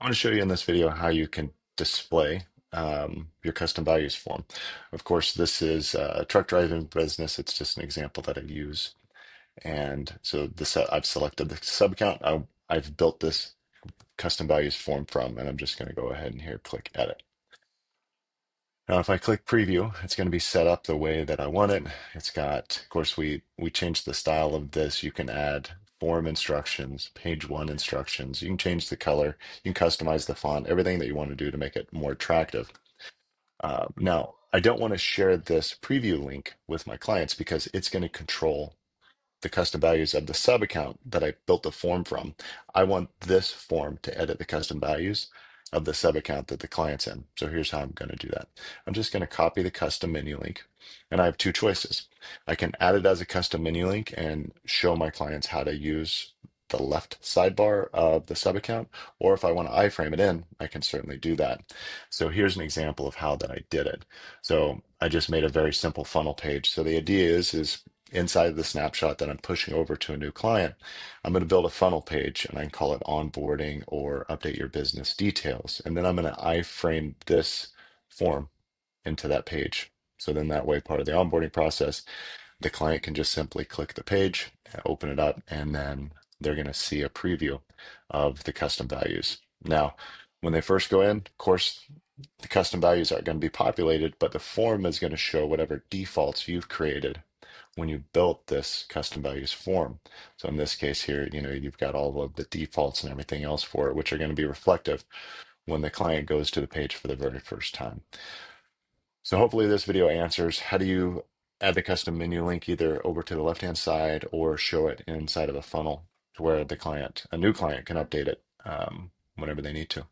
I want to show you in this video how you can display um, your custom values form. Of course, this is a truck driving business. It's just an example that I use. And so this uh, I've selected the sub account. I, I've built this custom values form from, and I'm just going to go ahead and here click edit. Now, if I click preview, it's going to be set up the way that I want it. It's got, of course, we we changed the style of this. You can add form instructions, page one instructions. You can change the color. You can customize the font, everything that you want to do to make it more attractive. Uh, now, I don't want to share this preview link with my clients because it's going to control the custom values of the sub account that I built the form from. I want this form to edit the custom values of the sub account that the client's in. So here's how I'm going to do that. I'm just going to copy the custom menu link and I have two choices. I can add it as a custom menu link and show my clients how to use the left sidebar of the sub account, or if I want to iframe it in, I can certainly do that. So here's an example of how that I did it. So I just made a very simple funnel page. So the idea is, is inside of the snapshot that I'm pushing over to a new client, I'm going to build a funnel page and I can call it onboarding or update your business details. And then I'm going to iframe this form into that page. So then that way, part of the onboarding process, the client can just simply click the page, open it up, and then they're going to see a preview of the custom values. Now, when they first go in, of course, the custom values aren't going to be populated, but the form is going to show whatever defaults you've created when you built this custom values form. So in this case here, you know, you've got all of the defaults and everything else for it, which are going to be reflective when the client goes to the page for the very first time. So hopefully this video answers how do you add the custom menu link either over to the left-hand side or show it inside of a funnel to where the client, a new client can update it um, whenever they need to.